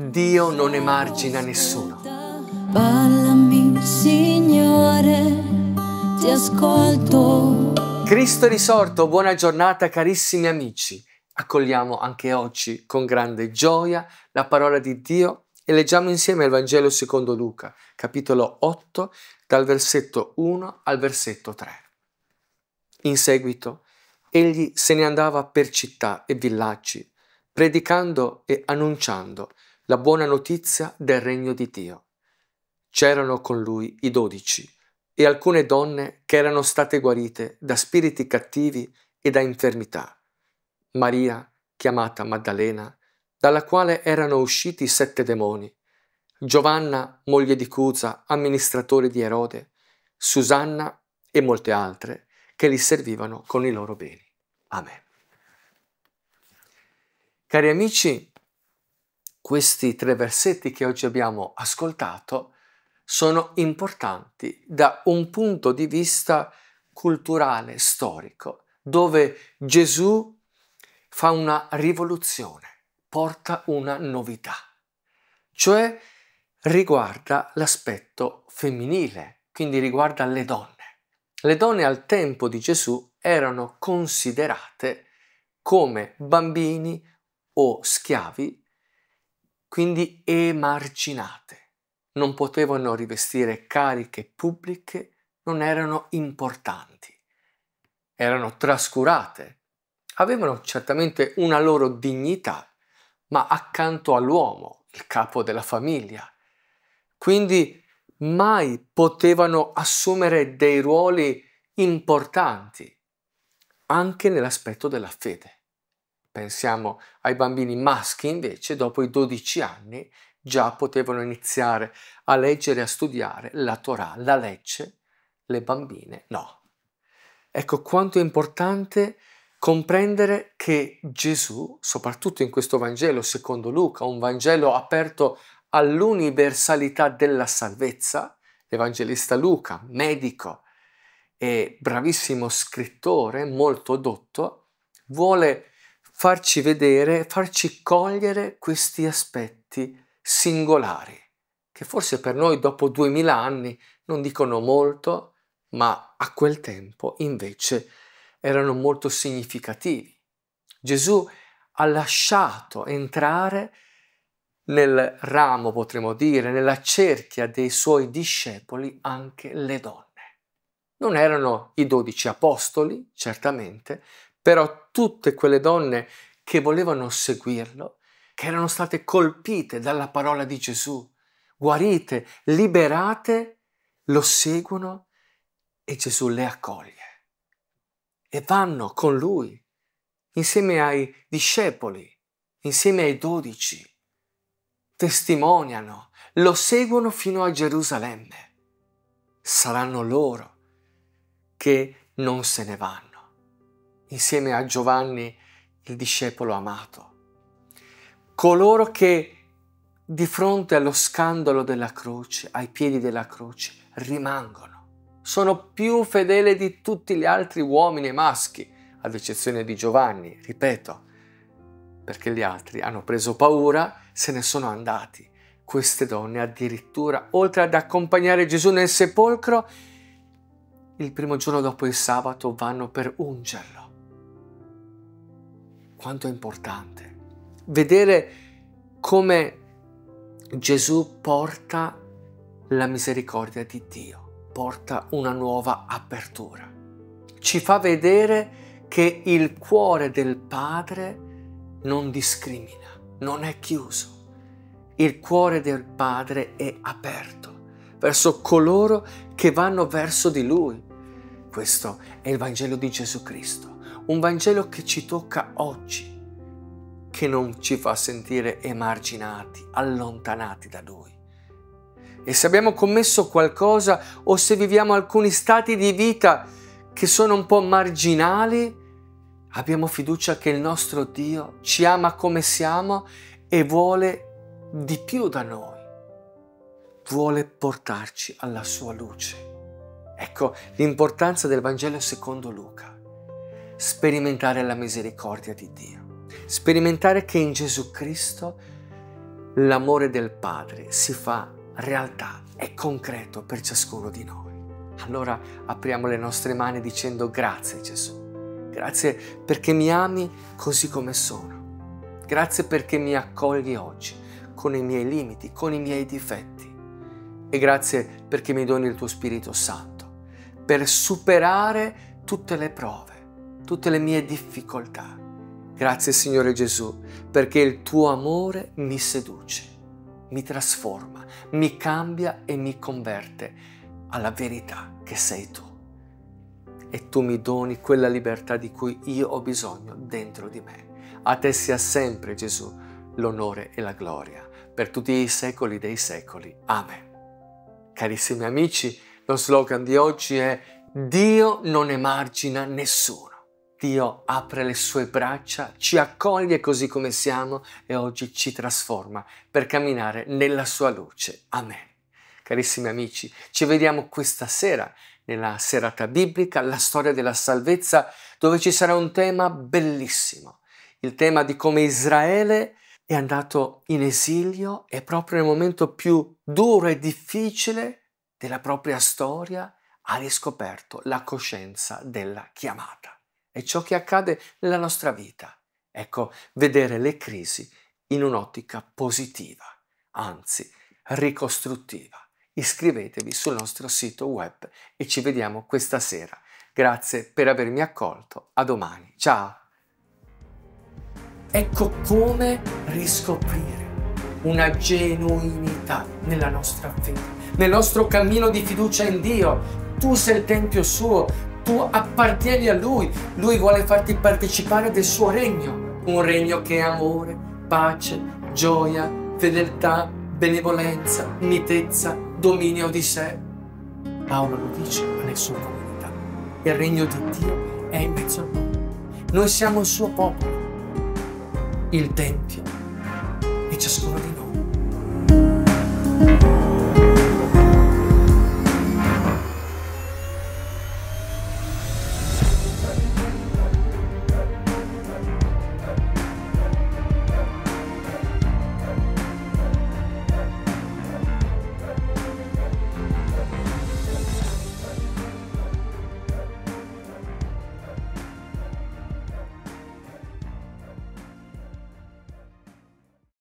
Dio non emargina nessuno. Parlami, Signore, ti ascolto. Cristo risorto, buona giornata carissimi amici. Accogliamo anche oggi con grande gioia la parola di Dio e leggiamo insieme il Vangelo secondo Luca, capitolo 8, dal versetto 1 al versetto 3. In seguito, egli se ne andava per città e villaggi, predicando e annunciando la buona notizia del regno di Dio. C'erano con lui i dodici e alcune donne che erano state guarite da spiriti cattivi e da infermità. Maria, chiamata Maddalena, dalla quale erano usciti sette demoni, Giovanna, moglie di Cusa, amministratore di Erode, Susanna e molte altre che li servivano con i loro beni. Amen. Cari amici, questi tre versetti che oggi abbiamo ascoltato sono importanti da un punto di vista culturale, storico, dove Gesù fa una rivoluzione, porta una novità, cioè riguarda l'aspetto femminile, quindi riguarda le donne. Le donne al tempo di Gesù erano considerate come bambini o schiavi, quindi emarginate. Non potevano rivestire cariche pubbliche, non erano importanti, erano trascurate, avevano certamente una loro dignità, ma accanto all'uomo, il capo della famiglia. Quindi mai potevano assumere dei ruoli importanti, anche nell'aspetto della fede. Pensiamo ai bambini maschi invece, dopo i 12 anni, già potevano iniziare a leggere e a studiare la Torah, la legge, le bambine no. Ecco quanto è importante comprendere che Gesù, soprattutto in questo Vangelo secondo Luca, un Vangelo aperto all'universalità della salvezza, l'Evangelista Luca, medico e bravissimo scrittore, molto dotto, vuole farci vedere, farci cogliere questi aspetti singolari, che forse per noi dopo duemila anni non dicono molto, ma a quel tempo invece erano molto significativi. Gesù ha lasciato entrare nel ramo, potremmo dire, nella cerchia dei suoi discepoli anche le donne. Non erano i dodici apostoli, certamente, però tutte quelle donne che volevano seguirlo, che erano state colpite dalla parola di Gesù, guarite, liberate, lo seguono e Gesù le accoglie. E vanno con lui, insieme ai discepoli, insieme ai dodici, testimoniano, lo seguono fino a Gerusalemme. Saranno loro che non se ne vanno insieme a Giovanni, il discepolo amato. Coloro che di fronte allo scandalo della croce, ai piedi della croce, rimangono. Sono più fedeli di tutti gli altri uomini e maschi, ad eccezione di Giovanni, ripeto, perché gli altri hanno preso paura, se ne sono andati. Queste donne addirittura, oltre ad accompagnare Gesù nel sepolcro, il primo giorno dopo il sabato vanno per ungerlo quanto è importante. Vedere come Gesù porta la misericordia di Dio, porta una nuova apertura. Ci fa vedere che il cuore del Padre non discrimina, non è chiuso. Il cuore del Padre è aperto verso coloro che vanno verso di Lui. Questo è il Vangelo di Gesù Cristo un Vangelo che ci tocca oggi, che non ci fa sentire emarginati, allontanati da Lui. E se abbiamo commesso qualcosa o se viviamo alcuni stati di vita che sono un po' marginali, abbiamo fiducia che il nostro Dio ci ama come siamo e vuole di più da noi. Vuole portarci alla sua luce. Ecco l'importanza del Vangelo secondo Luca sperimentare la misericordia di Dio, sperimentare che in Gesù Cristo l'amore del Padre si fa realtà, è concreto per ciascuno di noi. Allora apriamo le nostre mani dicendo grazie Gesù, grazie perché mi ami così come sono, grazie perché mi accogli oggi con i miei limiti, con i miei difetti. E grazie perché mi doni il tuo Spirito Santo per superare tutte le prove, tutte le mie difficoltà. Grazie Signore Gesù perché il tuo amore mi seduce, mi trasforma, mi cambia e mi converte alla verità che sei tu. E tu mi doni quella libertà di cui io ho bisogno dentro di me. A te sia sempre, Gesù, l'onore e la gloria per tutti i secoli dei secoli. Amen. Carissimi amici, lo slogan di oggi è Dio non emargina nessuno. Dio apre le sue braccia, ci accoglie così come siamo e oggi ci trasforma per camminare nella sua luce. Amen carissimi amici. Ci vediamo questa sera nella serata biblica, la storia della salvezza, dove ci sarà un tema bellissimo, il tema di come Israele è andato in esilio e proprio nel momento più duro e difficile della propria storia ha riscoperto la coscienza della chiamata. È ciò che accade nella nostra vita. Ecco, vedere le crisi in un'ottica positiva, anzi ricostruttiva iscrivetevi sul nostro sito web e ci vediamo questa sera. Grazie per avermi accolto, a domani, ciao! Ecco come riscoprire una genuinità nella nostra fede, nel nostro cammino di fiducia in Dio. Tu sei il Tempio suo, tu appartieni a Lui, Lui vuole farti partecipare del suo regno, un regno che è amore, pace, gioia, fedeltà, benevolenza, mitezza, dominio di sé. Paolo lo dice alle sue comunità. Il regno di Dio è in mezzo a noi. Noi siamo il suo popolo, il Tempio e ciascuno di noi.